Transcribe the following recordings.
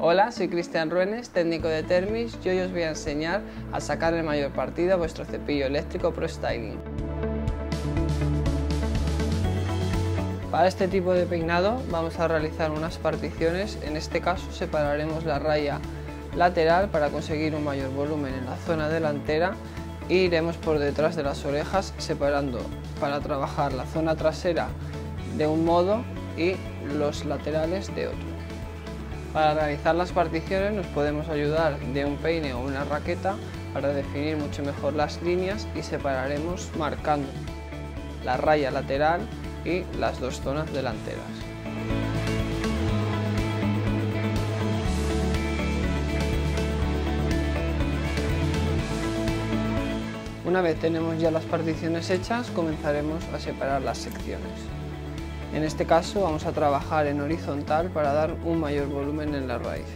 Hola, soy Cristian Ruenes, técnico de Termis y hoy os voy a enseñar a sacar el mayor partido a vuestro cepillo eléctrico Pro Styling. Para este tipo de peinado vamos a realizar unas particiones, en este caso separaremos la raya lateral para conseguir un mayor volumen en la zona delantera e iremos por detrás de las orejas separando para trabajar la zona trasera de un modo y los laterales de otro. Para realizar las particiones nos podemos ayudar de un peine o una raqueta para definir mucho mejor las líneas y separaremos marcando la raya lateral y las dos zonas delanteras. Una vez tenemos ya las particiones hechas, comenzaremos a separar las secciones. En este caso vamos a trabajar en horizontal para dar un mayor volumen en la raíz.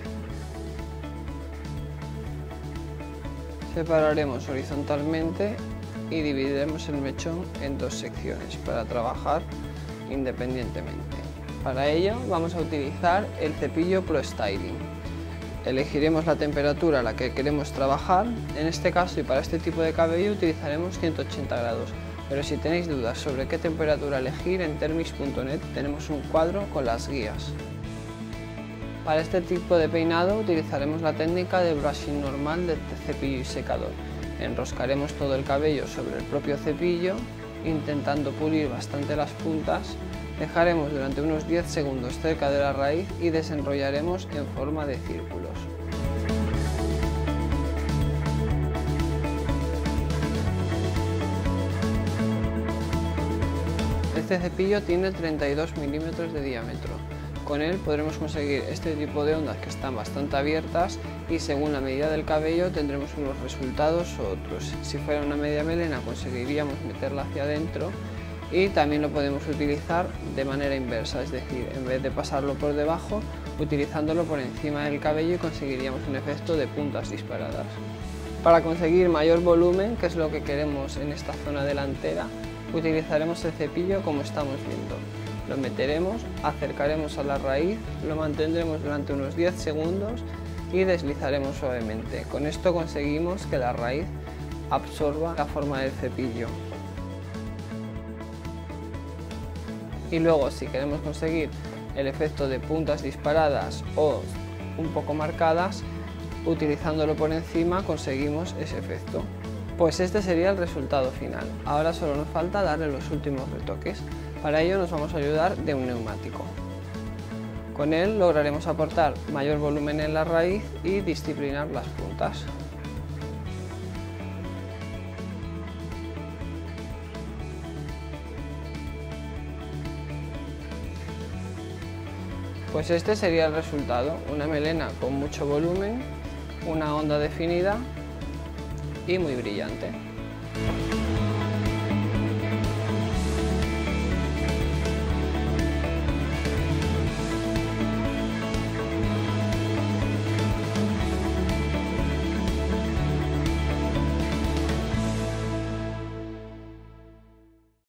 Separaremos horizontalmente y dividiremos el mechón en dos secciones para trabajar independientemente. Para ello vamos a utilizar el cepillo Pro Styling. Elegiremos la temperatura a la que queremos trabajar, en este caso y para este tipo de cabello utilizaremos 180 grados, pero si tenéis dudas sobre qué temperatura elegir, en termix.net tenemos un cuadro con las guías. Para este tipo de peinado utilizaremos la técnica de brushing normal de cepillo y secador. Enroscaremos todo el cabello sobre el propio cepillo, intentando pulir bastante las puntas, dejaremos durante unos 10 segundos cerca de la raíz y desenrollaremos en forma de círculos. Este cepillo tiene 32 milímetros de diámetro. Con él podremos conseguir este tipo de ondas que están bastante abiertas y según la medida del cabello tendremos unos resultados u otros. Si fuera una media melena conseguiríamos meterla hacia adentro y también lo podemos utilizar de manera inversa, es decir, en vez de pasarlo por debajo, utilizándolo por encima del cabello y conseguiríamos un efecto de puntas disparadas. Para conseguir mayor volumen, que es lo que queremos en esta zona delantera, Utilizaremos el cepillo como estamos viendo. Lo meteremos, acercaremos a la raíz, lo mantendremos durante unos 10 segundos y deslizaremos suavemente. Con esto conseguimos que la raíz absorba la forma del cepillo. Y luego si queremos conseguir el efecto de puntas disparadas o un poco marcadas, utilizándolo por encima conseguimos ese efecto. Pues este sería el resultado final. Ahora solo nos falta darle los últimos retoques. Para ello nos vamos a ayudar de un neumático. Con él lograremos aportar mayor volumen en la raíz y disciplinar las puntas. Pues este sería el resultado, una melena con mucho volumen, una onda definida y muy brillante.